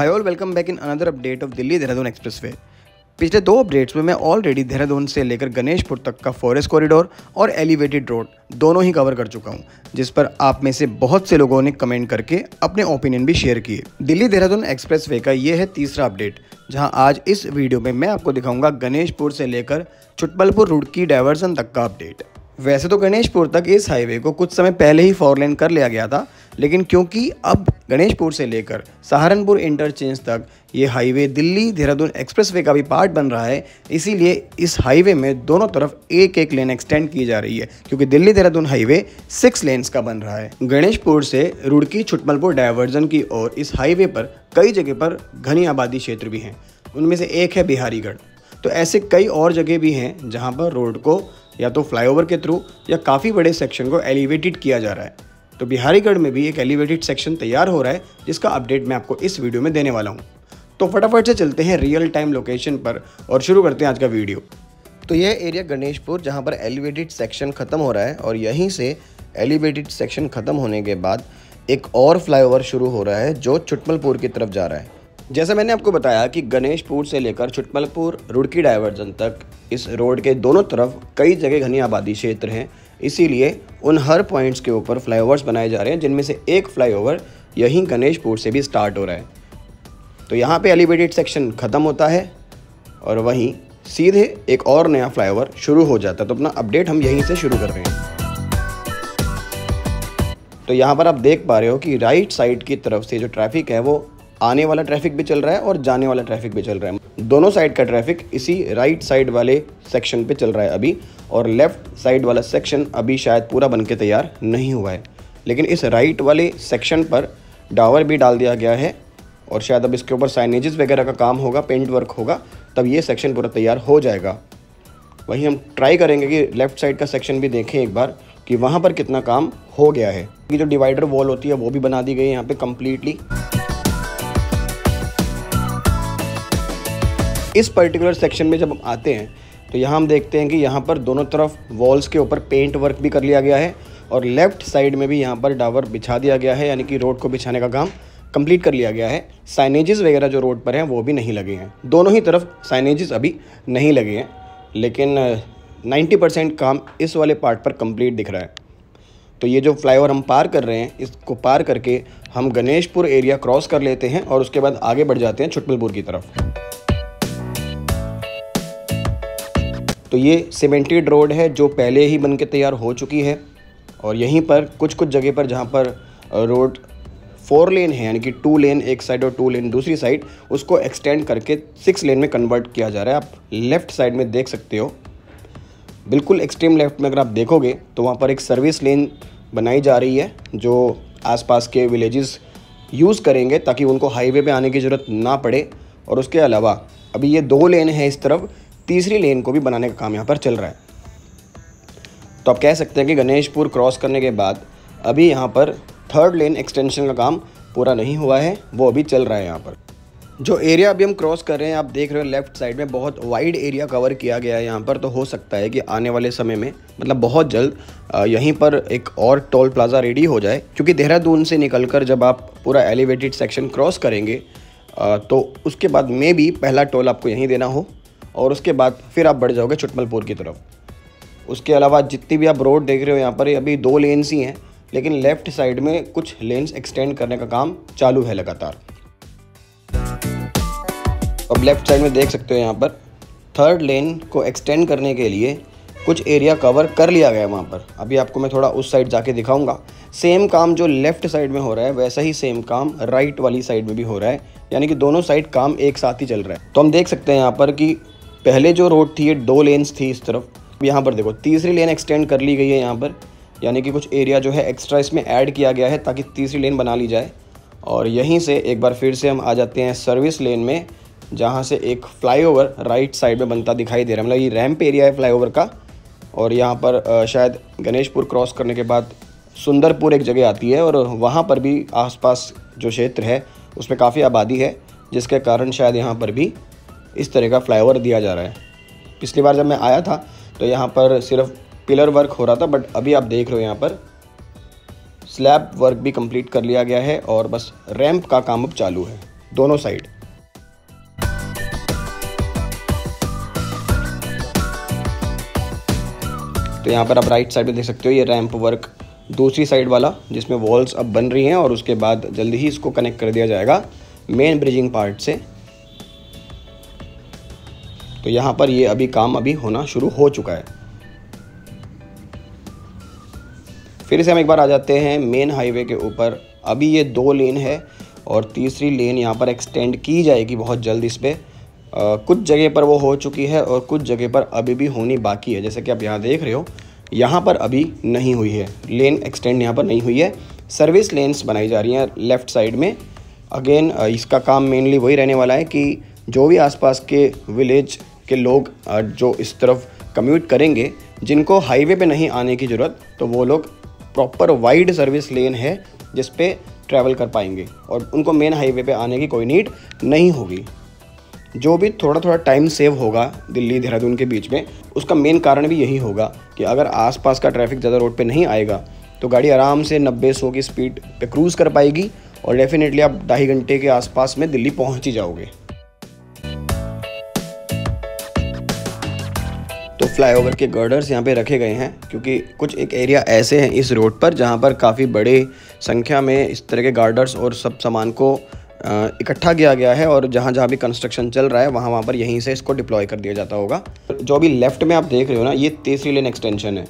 Hi all welcome back in another update of Delhi Dehradun expressway पिछले दो updates में मैं ऑलरेडी देहरादून से लेकर गणेशपुर तक का फॉरेस्ट कॉरिडोर और एलिवेटेड रोड दोनों ही कवर कर चुका हूँ, जिस पर आप में से बहुत से लोगों ने कमेंट करके अपने ओपिनियन भी शेयर किए। दिल्ली देहरादून एक्सप्रेसवे का ये है तीसरा अपडेट जहाँ आज इस वीडियो में मैं आपको दिखाऊँगा गणेशपुर से लेकर चुटपलपुर रुड़की डाइवर्सन तक का अपडेट वैसे तो गणेशपुर तक इस हाईवे को कुछ समय पहले ही फोर लेन कर लिया गया था, लेकिन क्योंकि अब गणेशपुर से लेकर सहारनपुर इंटरचेंज तक ये हाईवे दिल्ली देहरादून एक्सप्रेसवे का भी पार्ट बन रहा है, इसीलिए इस हाईवे में दोनों तरफ़ एक एक लेन एक्सटेंड की जा रही है, क्योंकि Delhi Dehradun highway six lanes का बन रहा है। गणेशपुर से रुड़की छुटमलपुर डायवर्जन की ओर इस हाईवे पर कई जगह पर घनी आबादी क्षेत्र भी हैं, उनमें से एक है बिहारीगढ़। तो ऐसे कई और जगह भी हैं जहाँ पर रोड को या तो फ्लाईओवर के थ्रू या काफ़ी बड़े सेक्शन को एलिवेटेड किया जा रहा है। तो बिहारीगढ़ में भी एक एलिवेटेड सेक्शन तैयार हो रहा है, जिसका अपडेट मैं आपको इस वीडियो में देने वाला हूँ। तो फटाफट से चलते हैं रियल टाइम लोकेशन पर और शुरू करते हैं आज का वीडियो तो यह एरिया गणेशपुर, जहाँ पर एलिवेटेड सेक्शन ख़त्म हो रहा है और यहीं से एलिवेटेड सेक्शन ख़त्म होने के बाद एक और फ्लाईओवर शुरू हो रहा है, जो चुटमलपुर की तरफ़ जा रहा है। जैसा मैंने आपको बताया कि गणेशपुर से लेकर छुटमलपुर रुड़की डाइवर्जन तक इस रोड के दोनों तरफ़ कई जगह घनी आबादी क्षेत्र हैं। इसीलिए उन हर पॉइंट्स के ऊपर फ्लाईओवर्स बनाए जा रहे हैं, जिनमें से एक फ्लाईओवर यहीं गणेशपुर से भी स्टार्ट हो रहा है। तो यहाँ पे एलिवेटेड सेक्शन ख़त्म होता है और वहीं सीधे एक और नया फ्लाईओवर शुरू हो जाता है। तो अपना अपडेट हम यहीं से शुरू कर रहे हैं। तो यहाँ पर आप देख पा रहे हो कि राइट साइड की तरफ़ से जो ट्रैफ़िक है, वो आने वाला ट्रैफ़िक भी चल रहा है और जाने वाला ट्रैफ़िक भी चल रहा है। दोनों साइड का ट्रैफ़िक इसी राइट साइड वाले सेक्शन पे चल रहा है अभी और लेफ़्ट साइड वाला सेक्शन अभी शायद पूरा बन के तैयार नहीं हुआ है। लेकिन इस राइट वाले सेक्शन पर डावर भी डाल दिया गया है और शायद अब इसके ऊपर साइनेजेस वगैरह का काम होगा पेंट वर्क होगा, तब ये सेक्शन पूरा तैयार हो जाएगा। वहीं हम ट्राई करेंगे कि लेफ़्ट साइड का सेक्शन भी देखें एक बार कि वहाँ पर कितना काम हो गया है। ये जो डिवाइडर वॉल होती है, वो भी बना दी गई है यहाँ पे कम्प्लीटली इस पर्टिकुलर सेक्शन में जब हम आते हैं तो यहाँ हम देखते हैं कि यहाँ पर दोनों तरफ़ वॉल्स के ऊपर पेंट वर्क भी कर लिया गया है और लेफ़्ट साइड में भी यहाँ पर डावर बिछा दिया गया है, यानी कि रोड को बिछाने का काम कंप्लीट कर लिया गया है। साइनेजेस वगैरह जो रोड पर हैं, वो भी नहीं लगे हैं। दोनों ही तरफ़ साइनेजेस अभी नहीं लगे हैं, लेकिन 90 परसेंट काम इस वाले पार्ट पर कंप्लीट दिख रहा है। तो ये जो फ्लाईओवर हम पार कर रहे हैं, इसको पार करके हम गणेशपुर एरिया क्रॉस कर लेते हैं और उसके बाद आगे बढ़ जाते हैं छुटमलपुर की तरफ़। तो ये सीमेंटेड रोड है, जो पहले ही बन के तैयार हो चुकी है। और यहीं पर कुछ कुछ जगह पर जहाँ पर रोड फोर लेन है, यानी कि टू लेन एक साइड और टू लेन दूसरी साइड उसको एक्सटेंड करके सिक्स लेन में कन्वर्ट किया जा रहा है। आप लेफ़्ट साइड में देख सकते हो। बिल्कुल एक्सट्रीम लेफ़्ट में अगर आप देखोगे तो वहाँ पर एक सर्विस लेन बनाई जा रही है, जो आसपास के विलेजेस यूज़ करेंगे, ताकि उनको हाईवे पे आने की ज़रूरत ना पड़े। और उसके अलावा, अभी ये दो लेन है इस तरफ़ तीसरी लेन को भी बनाने का काम यहाँ पर चल रहा है। तो आप कह सकते हैं कि गणेशपुर क्रॉस करने के बाद अभी यहाँ पर थर्ड लेन एक्सटेंशन का काम पूरा नहीं हुआ है, वो अभी चल रहा है यहाँ पर। जो एरिया अभी हम क्रॉस कर रहे हैं, आप देख रहे हो लेफ़्ट साइड में बहुत वाइड एरिया कवर किया गया है यहाँ पर तो हो सकता है कि आने वाले समय में मतलब बहुत जल्द यहीं पर एक और टोल प्लाज़ा रेडी हो जाए, क्योंकि देहरादून से निकलकर जब आप पूरा एलिवेटेड सेक्शन क्रॉस करेंगे तो उसके बाद में भी पहला टोल आपको यहीं देना हो। और उसके बाद फिर आप बढ़ जाओगे चुटमलपुर की तरफ़। उसके अलावा जितनी भी आप रोड देख रहे हो यहाँ पर अभी दो लेन्स ही हैं, लेकिन लेफ़्ट साइड में कुछ लेन्स एक्सटेंड करने का काम चालू है लगातार। अब लेफ़्ट साइड में देख सकते हो यहाँ पर थर्ड लेन को एक्सटेंड करने के लिए कुछ एरिया कवर कर लिया गया है वहाँ पर। अभी आपको मैं थोड़ा उस साइड जाके दिखाऊँगा। सेम काम जो लेफ़्ट साइड में हो रहा है, वैसा ही सेम काम राइट वाली साइड में भी हो रहा है। यानी कि दोनों साइड काम एक साथ ही चल रहा है। तो हम देख सकते हैं यहाँ पर कि पहले जो रोड थी, ये दो लेन्स थी इस तरफ़। यहाँ पर देखो, तीसरी लेन एक्सटेंड कर ली गई है यहाँ पर। यानी कि कुछ एरिया जो है एक्स्ट्रा इसमें ऐड किया गया है ताकि तीसरी लेन बना ली जाए। और यहीं से एक बार फिर से हम आ जाते हैं सर्विस लेन में, जहाँ से एक फ्लाईओवर राइट साइड में बनता दिखाई दे रहा है। मतलब ये रैम्प एरिया है फ्लाईओवर का। और यहाँ पर शायद गणेशपुर क्रॉस करने के बाद सुंदरपुर एक जगह आती है और वहाँ पर भी आसपास जो क्षेत्र है, उसमें काफ़ी आबादी है, जिसके कारण शायद यहाँ पर भी इस तरह का फ्लाईओवर दिया जा रहा है। पिछली बार जब मैं आया था तो यहाँ पर सिर्फ़ पिलर वर्क हो रहा था बट अभी आप देख रहे हो यहाँ पर स्लैब वर्क भी कंप्लीट कर लिया गया है और बस रैंप का काम अब चालू है, दोनों साइड तो यहाँ पर आप राइट साइड में देख सकते हो, ये रैंप वर्क दूसरी साइड वाला, जिसमें वॉल्स अब बन रही हैं और उसके बाद जल्दी ही इसको कनेक्ट कर दिया जाएगा मेन ब्रिजिंग पार्ट से। तो यहाँ पर ये अभी काम अभी होना शुरू हो चुका है। फिर से हम एक बार आ जाते हैं मेन हाईवे के ऊपर। अभी ये दो लेन है और तीसरी लेन यहाँ पर एक्सटेंड की जाएगी बहुत जल्द इस पर कुछ जगह पर वो हो चुकी है और कुछ जगह पर अभी भी होनी बाकी है। जैसे कि आप यहाँ देख रहे हो, यहाँ पर अभी नहीं हुई है। लेन एक्सटेंड यहाँ पर नहीं हुई है। सर्विस लेन्स बनाई जा रही हैं लेफ़्ट साइड में। अगेन इसका काम मेनली वही रहने वाला है कि जो भी आसपास के विलेज के लोग जो इस तरफ़ कम्यूट करेंगे, जिनको हाईवे पे नहीं आने की ज़रूरत तो वो लोग प्रॉपर वाइड सर्विस लेन है, जिस पे ट्रैवल कर पाएँगे। और उनको मेन हाईवे पे आने की कोई नीड नहीं होगी। जो भी थोड़ा थोड़ा टाइम सेव होगा दिल्ली, देहरादून के बीच में, उसका मेन कारण भी यही होगा कि अगर आसपास का ट्रैफ़िक ज़्यादा रोड पे नहीं आएगा तो गाड़ी आराम से नब्बे, सौ की स्पीड पे क्रूज़ कर पाएगी और डेफिनेटली आप ढाई घंटे के आसपास में दिल्ली पहुँच ही जाओगे। फ्लाईओवर के गर्डर्स यहाँ पे रखे गए हैं, क्योंकि कुछ एक एरिया ऐसे हैं इस रोड पर जहाँ पर काफ़ी बड़े संख्या में इस तरह के गार्डर्स और सब सामान को इकट्ठा किया गया है और जहाँ जहाँ भी कंस्ट्रक्शन चल रहा है वहाँ वहाँ पर यहीं से इसको डिप्लॉय कर दिया जाता होगा। जो भी लेफ़्ट में आप देख रहे हो ना, ये तीसरी लेन एक्सटेंशन है।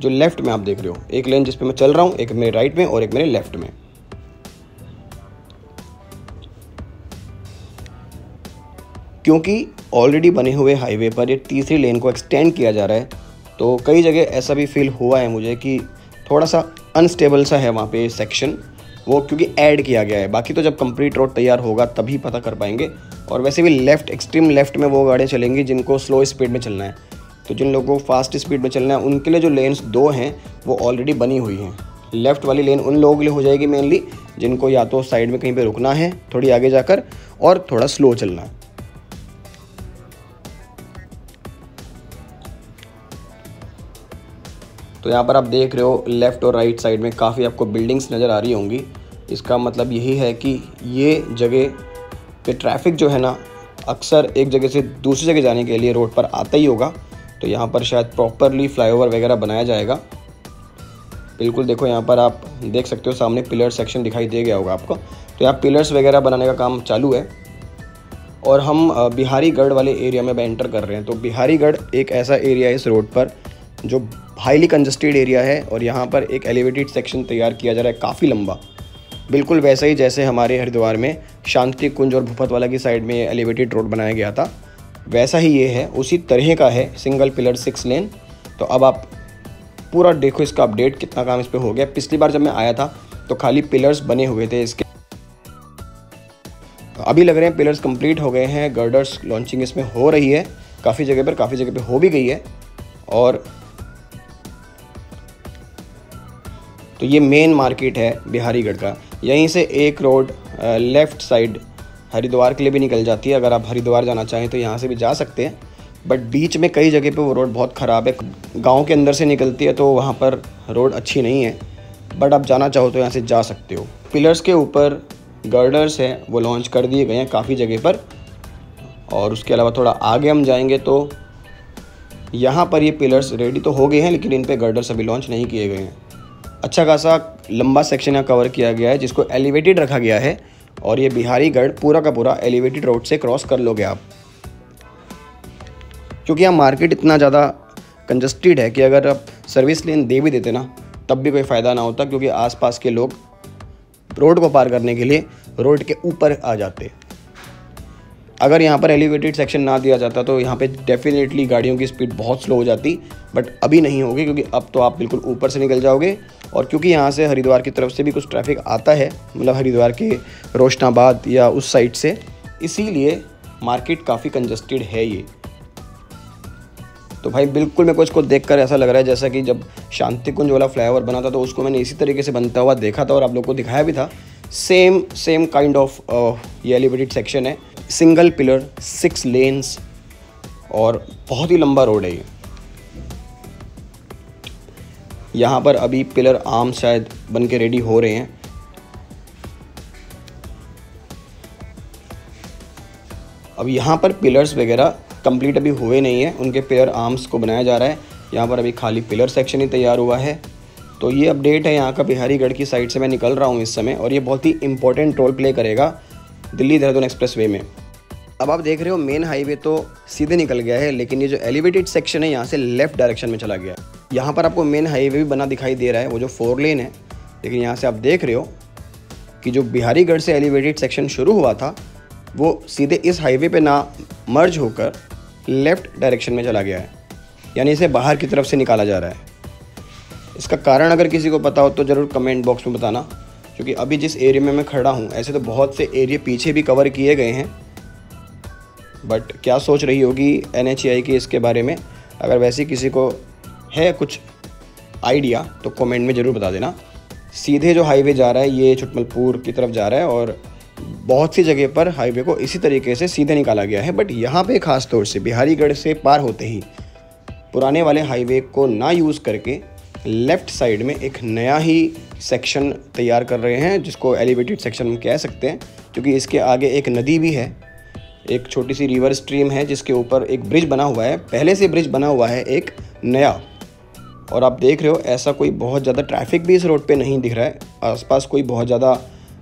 जो लेफ़्ट में आप देख रहे हो, एक लेन जिस पे मैं चल रहा हूँ, एक मेरे राइट में और एक मेरे लेफ़्ट में। क्योंकि ऑलरेडी बने हुए हाईवे पर ये तीसरी लेन को एक्सटेंड किया जा रहा है तो कई जगह ऐसा भी फील हुआ है मुझे कि थोड़ा सा अनस्टेबल सा है वहाँ पे सेक्शन वो क्योंकि ऐड किया गया है। बाकी तो जब कंप्लीट रोड तैयार होगा, तभी पता कर पाएँगे। और वैसे भी लेफ़्ट एक्सट्रीम लेफ़्ट में वो गाड़ियाँ चलेंगी जिनको स्लो स्पीड में चलना है। तो जिन लोगों को फास्ट स्पीड में चलना है, उनके लिए जो लेन्स दो हैं, वो ऑलरेडी बनी हुई हैं। लेफ़्ट वाली लेन उन लोगों के लिए हो जाएगी मेनली जिनको या तो साइड में कहीं पर रुकना है, थोड़ी आगे जाकर, और थोड़ा स्लो चलना। है तो यहाँ पर आप देख रहे हो लेफ़्ट और राइट साइड में काफ़ी आपको बिल्डिंग्स नज़र आ रही होंगी। इसका मतलब यही है कि ये जगह पे ट्रैफ़िक जो है ना, अक्सर एक जगह से दूसरी जगह जाने के लिए रोड पर आता ही होगा। तो यहाँ पर शायद प्रॉपरली फ्लाईओवर वगैरह बनाया जाएगा। बिल्कुल देखो, यहाँ पर आप देख सकते हो सामने पिलर सेक्शन दिखाई दे गया होगा आपको। तो यहाँ पिलर्स वगैरह बनाने का काम चालू है। और हम बिहारीगढ़ वाले एरिया में एंटर कर रहे हैं। तो बिहारीगढ़ एक ऐसा एरिया है इस रोड पर जो हाईली कंजस्टेड एरिया है और यहाँ पर एक एलिवेटेड सेक्शन तैयार किया जा रहा है, काफ़ी लंबा। बिल्कुल वैसा ही जैसे हमारे हरिद्वार में शांति कुंज और भूपत वाला की साइड में एलिवेटेड रोड बनाया गया था, वैसा ही ये है, उसी तरह का है सिंगल पिलर सिक्स लेन तो अब आप पूरा देखो इसका अपडेट कितना काम इस पर हो गया। पिछली बार जब मैं आया था तो खाली पिलर्स बने हुए थे इसके। अभी लग रहे हैं पिलर्स कंप्लीट हो गए हैं गर्डर्स लॉन्चिंग इसमें हो रही है, काफ़ी जगह पर, काफ़ी जगह पर हो भी गई है। और तो ये मेन मार्केट है बिहारीगढ़ का। यहीं से एक रोड लेफ़्ट साइड हरिद्वार के लिए भी निकल जाती है। अगर आप हरिद्वार जाना चाहें तो यहाँ से भी जा सकते हैं। बट बीच में कई जगह पे वो रोड बहुत ख़राब है। गाँव के अंदर से निकलती है तो वहाँ पर रोड अच्छी नहीं है। बट आप जाना चाहो तो यहाँ से जा सकते हो। पिलर्स के ऊपर गर्डर्स हैं, वो लॉन्च कर दिए गए हैं काफ़ी जगह पर। और उसके अलावा थोड़ा आगे हम जाएँगे तो यहाँ पर ये पिलर्स रेडी तो हो गए हैं, लेकिन इन पर गर्डर्स अभी लॉन्च नहीं किए गए हैं। अच्छा खासा लंबा सेक्शन यहाँ कवर किया गया है, जिसको एलिवेटेड रखा गया है, और ये बिहारी गढ़ पूरा का पूरा एलिवेटेड रोड से क्रॉस कर लोगे आप। क्योंकि यहाँ मार्केट इतना ज़्यादा कंजस्टेड है कि अगर आप सर्विस लेन दे भी देते ना, तब भी कोई फ़ायदा ना होता, क्योंकि आसपास के लोग रोड को पार करने के लिए रोड के ऊपर आ जाते। अगर यहाँ पर एलिवेटेड सेक्शन ना दिया जाता तो यहाँ पे डेफिनेटली गाड़ियों की स्पीड बहुत स्लो हो जाती बट अभी नहीं होगी, क्योंकि अब तो आप बिल्कुल ऊपर से निकल जाओगे और क्योंकि यहाँ से हरिद्वार की तरफ़ से भी कुछ ट्रैफ़िक आता है मतलब हरिद्वार के रोशनाबाद या उस साइड से, इसीलिए मार्केट काफ़ी कंजस्टेड है ये। तो भाई बिल्कुल मेरे को इसको देख ऐसा लग रहा है जैसा कि जब शांति कुंज वाला फ्लाईओवर बना था तो उसको मैंने इसी तरीके से बनता हुआ देखा था और आप लोग को दिखाया भी था। सेम सेम काइंड ऑफ़ ये एलिवेटेड सेक्शन है। सिंगल पिलर सिक्स लेन्स और बहुत ही लंबा रोड है ये। यहाँ पर अभी पिलर आर्म शायद बन के रेडी हो रहे हैं। अब यहाँ पर पिलर्स वगैरह कंप्लीट अभी हुए नहीं है। उनके पिलर आर्म्स को बनाया जा रहा है। यहाँ पर अभी खाली पिलर सेक्शन ही तैयार हुआ है। तो ये अपडेट है यहाँ का बिहारीगढ़ की साइड से मैं निकल रहा हूँ इस समय और ये बहुत ही इंपॉर्टेंट रोल प्ले करेगा दिल्ली देहरादून एक्सप्रेस वे में। अब आप देख रहे हो मेन हाईवे तो सीधे निकल गया है, लेकिन ये जो एलिवेटेड सेक्शन है, यहाँ से लेफ़्ट डायरेक्शन में चला गया यहाँ पर आपको मेन हाईवे भी बना दिखाई दे रहा है, वो जो फोर लेन है। लेकिन यहाँ से आप देख रहे हो कि जो बिहारीगढ़ से एलिवेटेड सेक्शन शुरू हुआ था, वो सीधे इस हाईवे पे ना मर्ज होकर लेफ़्ट डायरेक्शन में चला गया है। यानी इसे बाहर की तरफ़ से निकाला जा रहा है। इसका कारण अगर किसी को पता हो तो ज़रूर कमेंट बॉक्स में बताना, क्योंकि अभी जिस एरिया में मैं खड़ा हूँ, ऐसे तो बहुत से एरिया पीछे भी कवर किए गए हैं। बट क्या सोच रही होगी एन की इसके बारे में? अगर वैसे किसी को है कुछ आइडिया तो कमेंट में ज़रूर बता देना। सीधे जो हाईवे जा रहा है, ये छुटमलपुर की तरफ़ जा रहा है और बहुत सी जगह पर हाईवे को इसी तरीके से सीधे निकाला गया है। बट यहाँ पे खास तौर से बिहारीगढ़ से पार होते ही पुराने वाले हाईवे को ना यूज़ करके लेफ़्ट साइड में एक नया ही सेक्शन तैयार कर रहे हैं, जिसको एलिवेटेड सेक्शन हम कह सकते हैं, क्योंकि इसके आगे एक नदी भी है। एक छोटी सी रिवर स्ट्रीम है, जिसके ऊपर एक ब्रिज बना हुआ है। पहले से ब्रिज बना हुआ है एक नया। और आप देख रहे हो, ऐसा कोई बहुत ज़्यादा ट्रैफ़िक भी इस रोड पे नहीं दिख रहा है। आसपास कोई बहुत ज़्यादा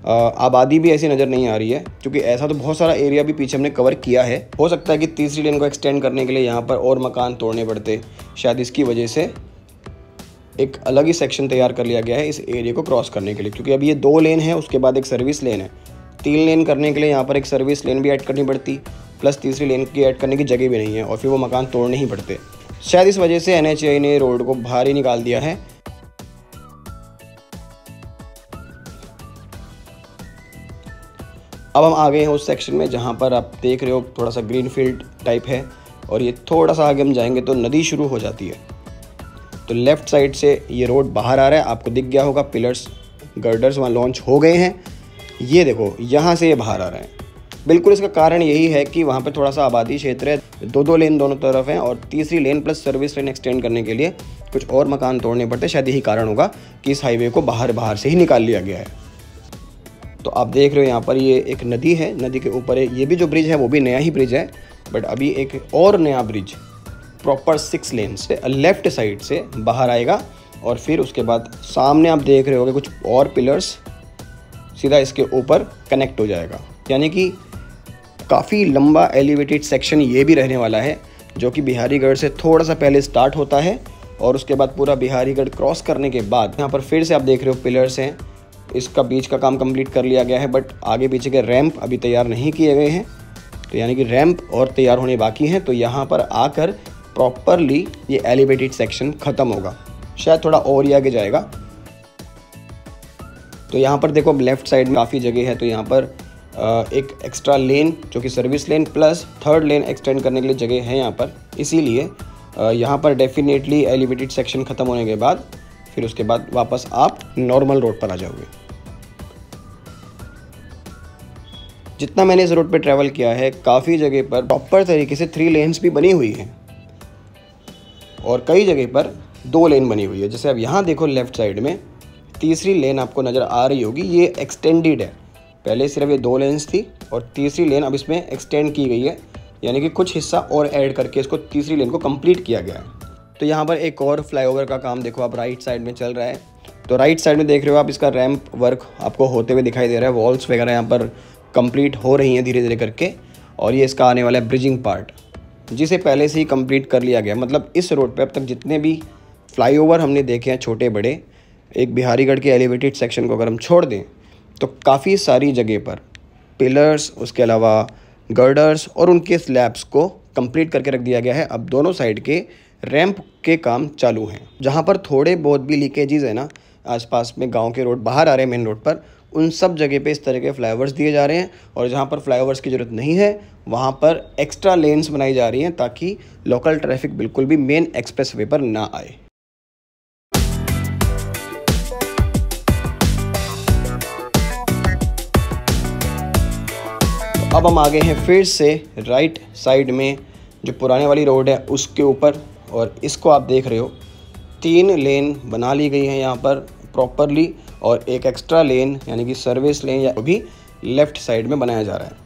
आबादी भी ऐसी नज़र नहीं आ रही है, क्योंकि ऐसा तो बहुत सारा एरिया भी पीछे हमने कवर किया है। हो सकता है कि तीसरी लेन को एक्सटेंड करने के लिए यहाँ पर और मकान तोड़ने पड़ते। शायद इसकी वजह से एक अलग ही सेक्शन तैयार कर लिया गया है इस एरिया को क्रॉस करने के लिए, क्योंकि अभी ये दो लेन है, उसके बाद एक सर्विस लेन है। तीन लेन करने के लिए यहाँ पर एक सर्विस लेन भी ऐड करनी पड़ती प्लस तीसरी लेन की ऐड करने की जगह भी नहीं है, और फिर वो मकान तोड़ने ही पड़ते। शायद इस वजह से एन ने रोड को ही निकाल दिया है। अब हम आ गए हैं उस सेक्शन में जहाँ पर आप देख रहे हो थोड़ा सा ग्रीन फ़ील्ड टाइप है और ये थोड़ा सा आगे हम जाएँगे तो नदी शुरू हो जाती है। तो लेफ़्ट साइड से ये रोड बाहर आ रहा है, आपको दिख गया होगा पिलर्स गर्डर्स वहाँ लॉन्च हो गए हैं। ये देखो, यहाँ से ये बाहर आ रहे हैं। बिल्कुल इसका कारण यही है कि वहाँ पर थोड़ा सा आबादी क्षेत्र है दो दो लेन दोनों तरफ़ हैं और तीसरी lane plus service lane extend करने के लिए कुछ और मकान तोड़ने पड़ते शायद यही कारण होगा कि इस हाईवे को बाहर बाहर से ही निकाल लिया गया है। तो आप देख रहे हो यहाँ पर ये एक नदी है, नदी के ऊपर ये भी जो ब्रिज है, वो भी नया ही ब्रिज है बट अभी एक और नया ब्रिज प्रॉपर सिक्स लेन से लेफ़्ट साइड से बाहर आएगा और फिर उसके बाद सामने आप देख रहे होगे कुछ और पिलर्स सीधा इसके ऊपर कनेक्ट हो जाएगा। यानी कि काफ़ी लंबा एलिवेटेड सेक्शन ये भी रहने वाला है, जो कि बिहारीगढ़ से थोड़ा सा पहले स्टार्ट होता है और उसके बाद पूरा बिहारीगढ़ क्रॉस करने के बाद यहाँ पर फिर से आप देख रहे हो पिलर्स हैं। इसका बीच का काम कंप्लीट कर लिया गया है बट आगे पीछे के रैंप अभी तैयार नहीं किए गए हैं। तो यानी कि रैंप और तैयार होने बाकी हैं तो यहाँ पर आकर प्रॉपरली ये एलिवेटेड सेक्शन ख़त्म होगा। शायद थोड़ा और ही आगे जाएगा। तो यहाँ पर देखो लेफ़्ट साइड में काफ़ी जगह है तो यहाँ पर एक एक्स्ट्रा लेन जो कि service lane plus third lane extend करने के लिए जगह है यहाँ पर। इसीलिए यहाँ पर डेफिनेटली एलिवेटेड सेक्शन ख़त्म होने के बाद, फिर उसके बाद वापस आप नॉर्मल रोड पर आ जाओगे। जितना मैंने इस रोड पर ट्रैवल किया है, काफ़ी जगह पर प्रॉपर तरीके से थ्री लेन्स भी बनी हुई हैं। और कई जगह पर दो लेन बनी हुई है। जैसे अब यहाँ देखो लेफ़्ट साइड में, तीसरी लेन आपको नज़र आ रही होगी, ये एक्सटेंडेड है। पहले सिर्फ़ ये दो लेंस थी और तीसरी लेन अब इसमें एक्सटेंड की गई है, यानी कि कुछ हिस्सा और ऐड करके इसको तीसरी लेन को कंप्लीट किया गया है। तो यहाँ पर एक और फ्लाईओवर का काम देखो, आप राइट साइड में चल रहा है। तो राइट साइड में देख रहे हो आप, इसका रैम्प वर्क आपको होते हुए दिखाई दे रहा है। वॉल्स वगैरह यहाँ पर कंप्लीट हो रही हैं धीरे धीरे करके, और ये इसका आने वाला है ब्रिजिंग पार्ट जिसे पहले से ही कंप्लीट कर लिया गया। मतलब इस रोड पे अब तक जितने भी फ्लाईओवर हमने देखे हैं छोटे बड़े एक बिहारीगढ़ के एलिवेटेड सेक्शन को अगर हम छोड़ दें तो काफ़ी सारी जगह पर पिलर्स, उसके अलावा गर्डर्स और उनके स्लैब्स को कंप्लीट करके रख दिया गया है। अब दोनों साइड के रैंप के काम चालू हैं। जहाँ पर थोड़े बहुत भी लीकेजेज है ना, आसपास में गाँव के रोड, बाहर आ रहे हैं मेन रोड पर, उन सब जगह पे इस तरह के फ्लाईओवर्स दिए जा रहे हैं और जहाँ पर फ्लाईओवर्स की ज़रूरत नहीं है, वहाँ पर एक्स्ट्रा लेन्स बनाई जा रही हैं ताकि लोकल ट्रैफ़िक बिल्कुल भी मेन एक्सप्रेस वे पर ना आए। अब हम आ गए हैं फिर से राइट साइड में जो पुराने वाली रोड है, उसके ऊपर। और इसको आप देख रहे हो। तीन लेन बना ली गई है यहाँ पर प्रॉपरली और एक एक्स्ट्रा लेन यानी कि सर्विस लेन या भी लेफ़्ट साइड में बनाया जा रहा है।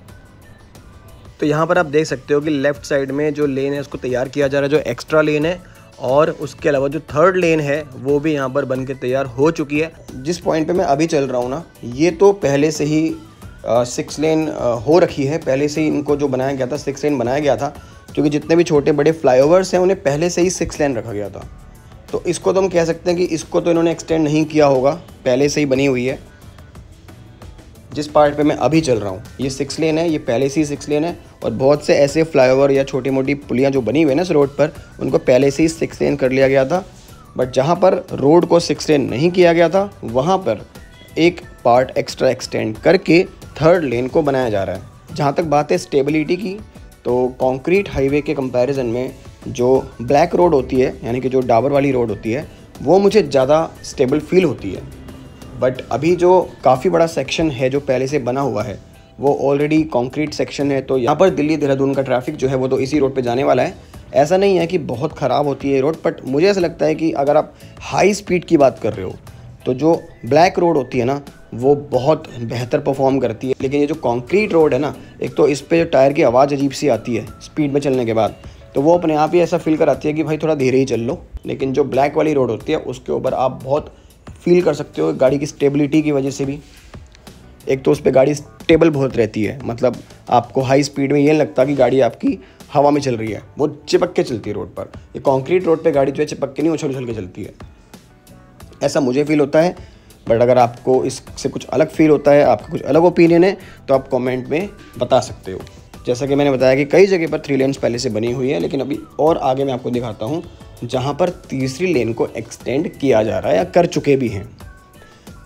तो यहाँ पर आप देख सकते हो कि लेफ़्ट साइड में जो लेन है, उसको तैयार किया जा रहा है, जो एक्स्ट्रा लेन है। और उसके अलावा जो थर्ड लेन है, वो भी यहाँ पर बन के तैयार हो चुकी है। जिस पॉइंट पे मैं अभी चल रहा हूँ ना, ये तो पहले से ही सिक्स लेन हो रखी है। पहले से ही इनको जो बनाया गया था सिक्स लेन बनाया गया था, क्योंकि जितने भी छोटे बड़े फ्लाईओवर्स हैं, उन्हें पहले से ही सिक्स लेन रखा गया था। तो इसको तो हम कह सकते हैं कि इसको तो इन्होंने एक्सटेंड नहीं किया होगा, पहले से ही बनी हुई है। जिस पार्ट पे मैं अभी चल रहा हूँ, ये सिक्स लेन है, ये पहले से ही सिक्स लेन है, और बहुत से ऐसे फ्लाईओवर या छोटी मोटी पुलियाँ जो बनी हुई है ना इस रोड पर, उनको पहले से ही सिक्स लेन कर लिया गया था। बट जहाँ पर रोड को सिक्स लेन नहीं किया गया था, वहाँ पर एक पार्ट एक्स्ट्रा एक्सटेंड करके थर्ड लेन को बनाया जा रहा है। जहाँ तक बात है स्टेबिलिटी की तो कॉन्क्रीट हाईवे के कंपैरिजन में जो ब्लैक रोड होती है, यानी कि जो डाबर वाली रोड होती है, वो मुझे ज़्यादा स्टेबल फील होती है। बट अभी जो काफ़ी बड़ा सेक्शन है, जो पहले से बना हुआ है, वो ऑलरेडी कॉन्क्रीट सेक्शन है तो यहाँ पर दिल्ली देहरादून का ट्रैफ़िक जो है, वो तो इसी रोड पे जाने वाला है। ऐसा नहीं है कि बहुत ख़राब होती है रोड बट मुझे ऐसा लगता है कि अगर आप हाई स्पीड की बात कर रहे हो तो जो ब्लैक रोड होती है ना वो बहुत बेहतर परफॉर्म करती है। लेकिन ये जो कॉन्क्रीट रोड है ना, एक तो इस पर जो टायर की आवाज़ अजीब सी आती है स्पीड में चलने के बाद। तो वो अपने आप ही ऐसा फील कराती है कि भाई थोड़ा धीरे ही चल लो। लेकिन जो ब्लैक वाली रोड होती है, उसके ऊपर आप बहुत फील कर सकते हो गाड़ी की स्टेबिलिटी की वजह से भी। एक तो उस पर गाड़ी स्टेबल बहुत रहती है। मतलब आपको हाई स्पीड में ये लगता कि गाड़ी आपकी हवा में चल रही है। वो चिपक के चलती है रोड पर। ये कंक्रीट रोड पे गाड़ी जो है, चिपक के नहीं उछल उछल के चलती है। ऐसा मुझे फील होता है। बट अगर आपको इससे कुछ अलग फील होता है, आपका कुछ अलग ओपिनियन है तो आप कमेंट में बता सकते हो। जैसा कि मैंने बताया कि कई जगह पर थ्री लेन्स पहले से बनी हुई है, लेकिन अभी और आगे मैं आपको दिखाता हूँ, जहाँ पर तीसरी लेन को एक्सटेंड किया जा रहा है या कर चुके भी हैं।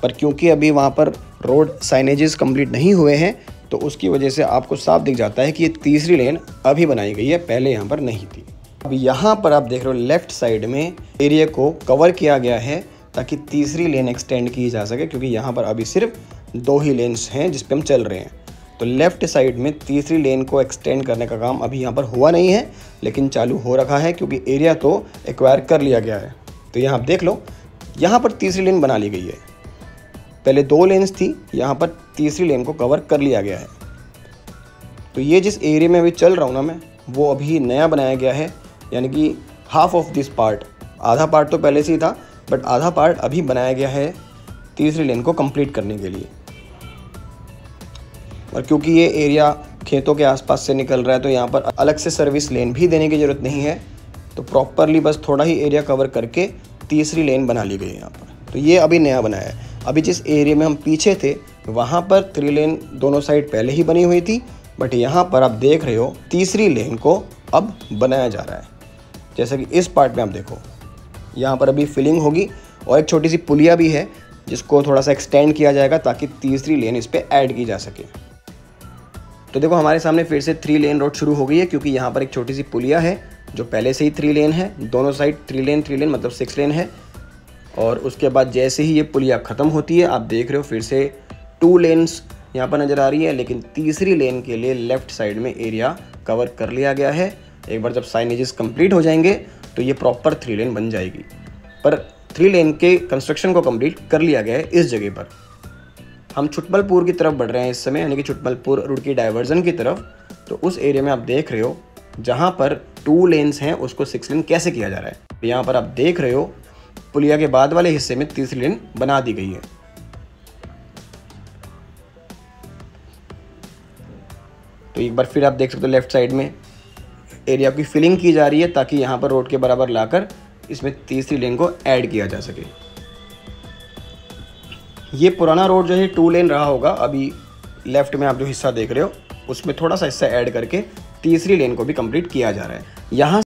पर क्योंकि अभी वहाँ पर रोड साइनेजेस कंप्लीट नहीं हुए हैं तो उसकी वजह से आपको साफ़ दिख जाता है कि ये तीसरी लेन अभी बनाई गई है, पहले यहाँ पर नहीं थी। अब यहाँ पर आप देख रहे हो लेफ़्ट साइड में एरिया को कवर किया गया है ताकि तीसरी लेन एक्सटेंड की जा सके, क्योंकि यहाँ पर अभी सिर्फ़ दो ही लेन्स हैं जिस पर हम चल रहे हैं। तो लेफ़्ट साइड में तीसरी लेन को एक्सटेंड करने का काम अभी यहाँ पर हुआ नहीं है, लेकिन चालू हो रखा है, क्योंकि एरिया तो एक्वायर कर लिया गया है। तो यहाँ आप देख लो, यहाँ पर तीसरी लेन बना ली गई है। पहले दो लेन्स थी, यहाँ पर तीसरी लेन को कवर कर लिया गया है। तो ये जिस एरिया में अभी चल रहा हूँ ना मैं, वो अभी नया बनाया गया है, यानी कि हाफ़ ऑफ़ दिस पार्ट आधा पार्ट तो पहले से ही था बट आधा पार्ट अभी बनाया गया है तीसरी लेन को कंप्लीट करने के लिए। और क्योंकि ये एरिया खेतों के आसपास से निकल रहा है तो यहाँ पर अलग से सर्विस लेन भी देने की ज़रूरत नहीं है। तो प्रॉपरली बस थोड़ा ही एरिया कवर करके तीसरी लेन बना ली गई है यहाँ पर। तो ये अभी नया बनाया है। अभी जिस एरिया में हम पीछे थे, वहाँ पर थ्री लेन दोनों साइड पहले ही बनी हुई थी बट यहाँ पर आप देख रहे हो तीसरी लेन को अब बनाया जा रहा है। जैसा कि इस पार्ट में आप देखो। यहाँ पर अभी फिलिंग होगी और एक छोटी सी पुलिया भी है, जिसको थोड़ा सा एक्सटेंड किया जाएगा ताकि तीसरी लेन इस पर ऐड की जा सके। तो देखो, हमारे सामने फिर से थ्री लेन रोड शुरू हो गई है, क्योंकि यहाँ पर एक छोटी सी पुलिया है, जो पहले से ही थ्री लेन है। दोनों side three lane three lane मतलब सिक्स लेन है। और उसके बाद जैसे ही ये पुलिया ख़त्म होती है, आप देख रहे हो फिर से टू लेन्स यहाँ पर नज़र आ रही है, लेकिन तीसरी लेन के लिए लेफ़्ट साइड में एरिया कवर कर लिया गया है। एक बार जब साइनेजेस कंप्लीट हो जाएँगे तो ये प्रॉपर थ्री लेन बन जाएगी। पर थ्री लेन के कंस्ट्रक्शन को कंप्लीट कर लिया गया है इस जगह पर। हम छुटमलपुर की तरफ़ बढ़ रहे हैं इस समय, यानी कि छुटमलपुर रुड़की डाइवर्जन की तरफ़। तो उस एरिया में आप देख रहे हो, जहाँ पर टू लेन्स हैं, उसको सिक्स लेन कैसे किया जा रहा है। यहाँ पर आप देख रहे हो, पुलिया के बाद वाले हिस्से में तीसरी लेन बना दी गई है। तो एक बार फिर आप देख सकते हो लेफ़्ट साइड में। एरिया की फिलिंग की जा रही है ताकि यहाँ पर रोड के बराबर लाकर इसमें तीसरी लेन को ऐड किया जा सके। ये पुराना रोड जो है टू लेन रहा होगा। अभी लेफ़्ट में आप जो हिस्सा देख रहे हो, उसमें थोड़ा सा हिस्सा ऐड करके तीसरी लेन को भी कंप्लीट किया जा रहा है। यहाँ